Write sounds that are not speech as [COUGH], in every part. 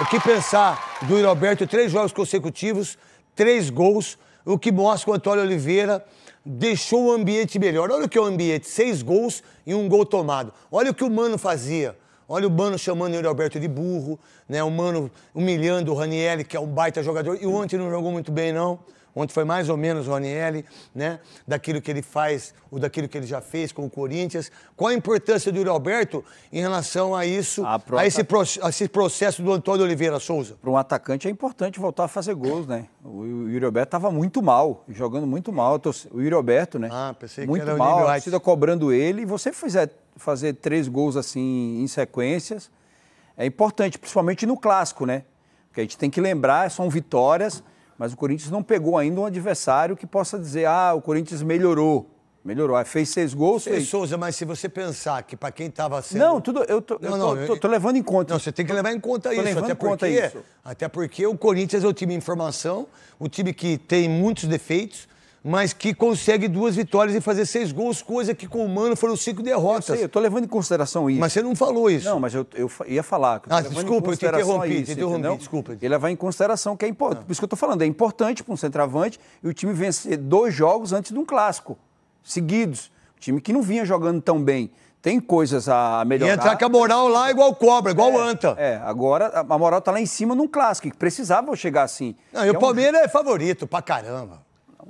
O que pensar do Yuri Alberto? Três jogos consecutivos, três gols, o que mostra que o Antônio Oliveira deixou o ambiente melhor. Olha o que é o ambiente, seis gols e um gol tomado. Olha o que o Mano fazia. Olha o Mano chamando o Yuri Alberto de burro, né? O Mano humilhando o Ranielli, que é um baita jogador. E ontem não jogou muito bem, não. Ontem foi mais ou menos o Ranielli, né? Daquilo que ele faz, ou daquilo que ele já fez com o Corinthians. Qual a importância do Yuri Alberto em relação a isso, pro a, esse, a esse processo do Antônio Oliveira Souza? Para um atacante é importante voltar a fazer gols, né? O Yuri Alberto estava muito mal, jogando muito mal. Tô- O Yuri Alberto, né? Ah, pensei que muito era o mal, nível a torcida cobrando ele. E você fizer fazer três gols assim em sequências é importante, principalmente no clássico, né? Porque a gente tem que lembrar, são vitórias, mas o Corinthians não pegou ainda um adversário que possa dizer, ah, o Corinthians melhorou. Melhorou. Aí fez seis gols, Ei, fez. Souza, mas se você pensar que para quem estava sendo. Não, tudo. Eu tô, eu Não, tô, não, tô- eu- tô levando em conta. Não, você tem que levar em conta isso, até em conta porque, isso. até porque o Corinthians é o time em formação, o time que tem muitos defeitos, mas que consegue duas vitórias e fazer seis gols, coisa que com o Mano foram cinco Eu derrotas. sei, eu tô levando em consideração isso. Mas você não falou isso. Não, mas eu, eu ia falar. eu Ah, desculpa, eu te interrompi, isso, te interrompi, desculpa. Ele levar em consideração que é importante. Por isso que eu tô falando, é importante para um centroavante e o time vencer dois jogos antes de um clássico, seguidos. O time que não vinha jogando tão bem. Tem coisas a e melhorar. entrar com a moral lá igual cobra, igual anta. É, agora a moral tá lá em cima num clássico, que precisava chegar assim. Não, e É o um- Palmeiras é favorito pra caramba.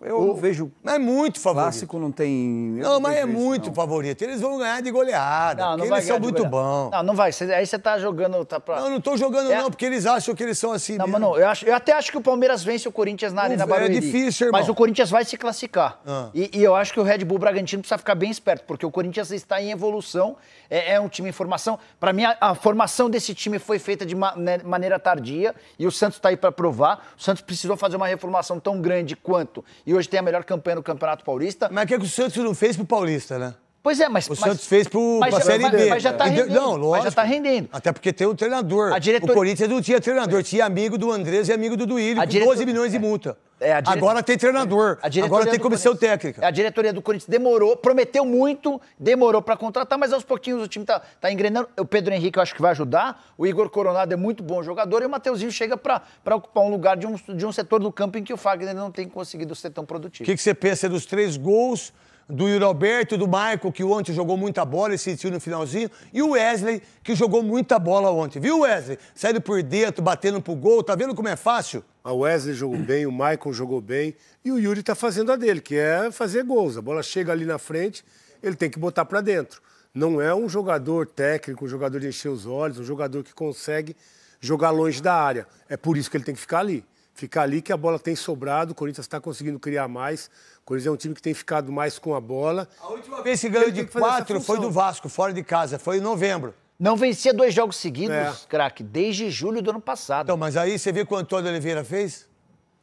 Eu não vejo. Mas é muito favorito. Clássico não tem. eu Não, mas é isso, muito não. favorito. Eles vão ganhar de goleada. Não, não eles são muito bons. Não, não vai. Aí você tá jogando. Tá pra... Não, eu não tô jogando, É. não, porque eles acham que eles são assim Não, mesmo. mano, eu, acho, eu até acho que o Palmeiras vence o Corinthians na Arena é Barueri. difícil, irmão. Mas o Corinthians vai se classificar. Ah. E, e eu acho que o Red Bull Bragantino precisa ficar bem esperto, porque o Corinthians está em evolução, é, é um time em formação. Para mim, a, a formação desse time foi feita de ma- né, maneira tardia e o Santos está aí para provar. O Santos precisou fazer uma reformulação tão grande quanto. E hoje tem a melhor campanha no Campeonato Paulista. Mas o que, é que o Santos não fez pro Paulista, né? Pois é, mas. O mas- Santos fez pro, mas pra Série B. Mas já tá E rendendo. Não, lógico. Mas já tá rendendo. Até porque tem o treinador. A diretor- O Corinthians não tinha treinador, tinha amigo do Andrés e amigo do Duílio, com diretor- 12 milhões de multa. É, a dire- Agora tem treinador, diretoria agora tem comissão Corinthians- técnica. A diretoria do Corinthians demorou, prometeu muito, demorou pra contratar, mas aos pouquinhos o time tá, tá engrenando. O Pedro Henrique eu acho que vai ajudar, o Igor Coronado é muito bom jogador e o Mateuzinho chega pra pra ocupar um lugar de um, de um setor do campo em que o Fagner não tem conseguido ser tão O produtivo. que, que você pensa dos três gols do Yuri Alberto, do Michael, que ontem jogou muita bola e sentiu no finalzinho, e o Wesley, que jogou muita bola ontem. Viu, Wesley? Saindo por dentro, batendo pro gol. Tá vendo como é fácil? A Wesley jogou [CLEARS THROAT] bem, o Maicon jogou bem e o Yuri tá fazendo a dele, que é fazer gols. A bola chega ali na frente, ele tem que botar para dentro. Não é um jogador técnico, um jogador de encher os olhos, um jogador que consegue jogar longe da área. É por isso que ele tem que ficar ali. Ficar ali que a bola tem sobrado, o Corinthians está conseguindo criar mais. O Corinthians é um time que tem ficado mais com a bola. A última vez que ganhou de quatro foi do Vasco, fora de casa. Foi em novembro. Não vencia dois jogos seguidos, É. craque, desde julho do ano passado. Então, mas aí você viu o que o Antônio Oliveira fez?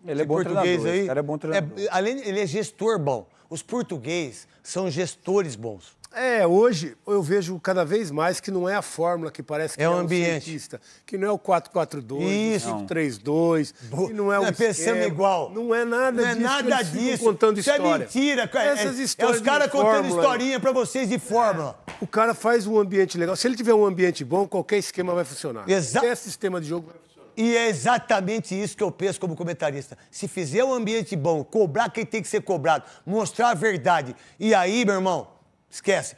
Ele é bom português treinador. aí. Esse cara é bom treinador. é- além, ele é gestor bom. Os portugueses são gestores bons. É, hoje eu vejo cada vez mais que não é a fórmula que parece que É é, o um ambiente. cientista, que não é o 4-4-2, Isso. o 5-3-2, que não é o Não é pensando esquema. igual. Não é nada Não é disso. nada eles ficam disso. contando Isso história. é mentira. cara. É- Essas é, histórias os caras contando historinha pra vocês de fórmula. O cara faz um ambiente legal. Se ele tiver um ambiente bom, qualquer esquema vai funcionar. Exa- Qualquer sistema de jogo vai funcionar. E é exatamente isso que eu penso como comentarista. Se fizer um ambiente bom, cobrar quem tem que ser cobrado, mostrar a verdade, e aí, meu irmão, esquece.